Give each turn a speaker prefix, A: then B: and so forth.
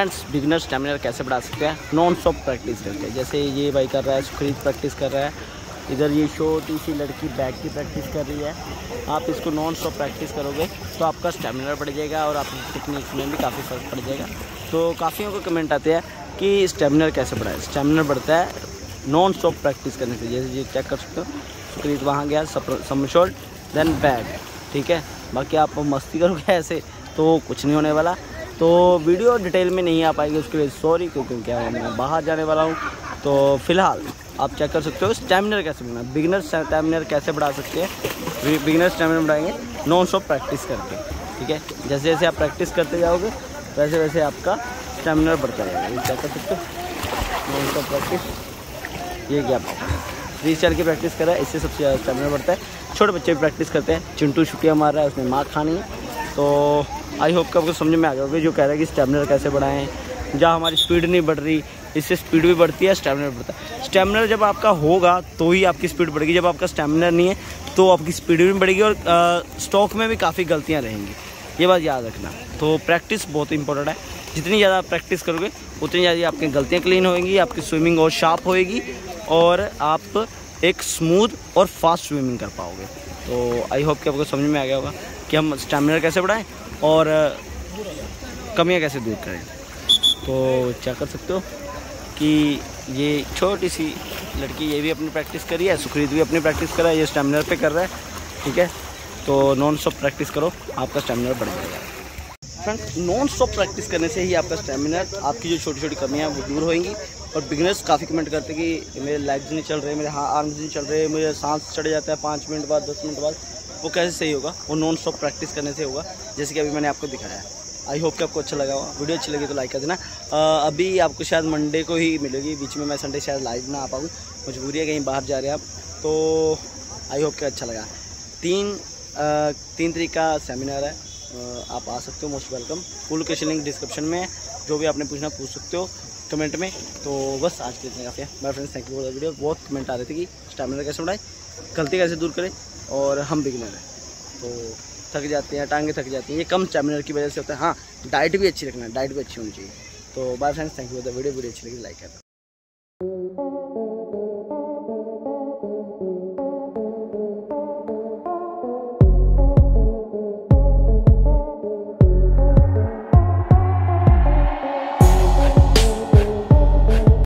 A: Friends beginner स्टेमिनर कैसे बढ़ा सकते हैं? नॉन स्टॉप प्रैक्टिस करके जैसे ये भाई कर रहा है, सुखरीत प्रैक्टिस कर रहा है। इधर ये छोटी सी लड़की बैक की प्रैक्टिस कर रही है। आप इसको नॉन स्टॉप प्रैक्टिस करोगे तो आपका स्टेमिनर बढ़ जाएगा और आपकी टेक्निक्स में भी काफ़ी फ़र्क पड़ जाएगा। तो काफ़ियों को कमेंट आते हैं कि स्टेमिनर कैसे बढ़ाए। स्टेमिनर बढ़ता है नॉन स्टॉप प्रैक्टिस करने से। जैसे ये चेक कर सकते हो, सुखरीत वहाँ गया समशोल्ड देन बैक ठीक है? बाकी आप मस्ती करोगे ऐसे तो कुछ नहीं होने वाला। तो वीडियो डिटेल में नहीं आ पाएगी उसके लिए सॉरी, क्योंकि क्या है, मैं बाहर जाने वाला हूँ। तो फ़िलहाल, आप चेक कर सकते हो स्टेमिनर कैसे बढ़ना बिगनर स्टेमिनर कैसे बढ़ा सकते हैं? बिगनर स्टेमिनर बढ़ाएँगे नॉन स्टॉप प्रैक्टिस करके, ठीक है? जैसे जैसे आप प्रैक्टिस करते जाओगे, वैसे वैसे आपका स्टेमिनर बढ़ता जाएगा। चेक कर सकते हो? नॉन स्टॉप प्रैक्टिस ये क्या फ्री स्टाइल की प्रैक्टिस कर है इससे सबसे ज़्यादा स्टेमिनर बढ़ता है। छोटे बच्चे भी प्रैक्टिस करते हैं। चिंटू छुट्टियाँ मार रहा है, उसने मार खानी है। तो आई होप कि आपको समझ में आ गया जो कह रहा है कि स्टेमिनर कैसे बढ़ाएँ, जहाँ हमारी स्पीड नहीं बढ़ रही, इससे स्पीड भी बढ़ती है स्टेमिनर बढ़ता है। स्टेमिनर जब आपका होगा तो ही आपकी स्पीड बढ़ेगी। जब आपका स्टेमिनर नहीं है तो आपकी स्पीड भी बढ़ेगी और स्टॉक में भी काफ़ी गलतियाँ रहेंगी। ये बात याद रखना। तो प्रैक्टिस बहुत इंपॉर्टेंट है। जितनी ज़्यादा आप प्रैक्टिस करोगे, उतनी ज़्यादा आपकी गलतियाँ क्लीन होएँगी आपकी स्विमिंग और शार्प होएगी और आप एक स्मूथ और फास्ट स्विमिंग कर पाओगे। तो आई होप कि आपको समझ में आ गया होगा कि हम स्टेमिनर कैसे बढ़ाएँ और कमियाँ कैसे दूर करें? तो क्या कर सकते हो कि ये छोटी सी लड़की ये भी अपनी प्रैक्टिस करी है, सुखरीत भी अपनी प्रैक्टिस कर है, ये स्टेमिनर पे कर रहा है, ठीक है? तो नॉन स्टॉप प्रैक्टिस करो, आपका स्टेमिनर बढ़ जाएगा। फ्रेंड्स नॉन स्टॉप प्रैक्टिस करने से ही आपका स्टेमिनर आपकी जो छोटी छोटी कमियाँ वो दूर होंगी और बिगनर्स काफ़ी कमेंट करते कि मेरे लेग्स नहीं चल रहे, मेरे हाँ आर्म्स नहीं चल रहे मुझे सांस चढ़ जाता है, पाँच मिनट बाद, दस मिनट बाद। वो कैसे सही होगा? वो नॉन स्टॉप प्रैक्टिस करने से होगा, जैसे कि अभी मैंने आपको दिखाया है। आई होप कि आपको अच्छा लगा होगा। वीडियो अच्छी लगी तो लाइक कर देना। अभी आपको शायद मंडे को ही मिलेगी। बीच में मैं संडे शायद लाइव ना आ पाऊँ। मजबूरी है, कहीं बाहर जा रहे हैं आप। तो आई होप कि अच्छा लगा। तीन तीन तरीक का सेमिनार है। आप आ सकते हो most welcome full location link description में जो भी आपने पूछना, पूछ सकते हो कमेंट में। तो बस आज के इतने काफ़ी है। मेरे friends thank you for the video बहुत कमेंट आ रहे थे कि स्टेमिनर कैसे बढ़ाए। गलती कैसे दूर करें। और हम बिगनर हैं। तो थक जाते हैं, टांगे थक जाती हैं। ये कम स्टेमिनर की वजह से होता है। हाँ डाइट भी अच्छी रखना डाइट भी अच्छी होनी चाहिए। तो bye friends thank you the video video अच्छी लगी लाइक करना।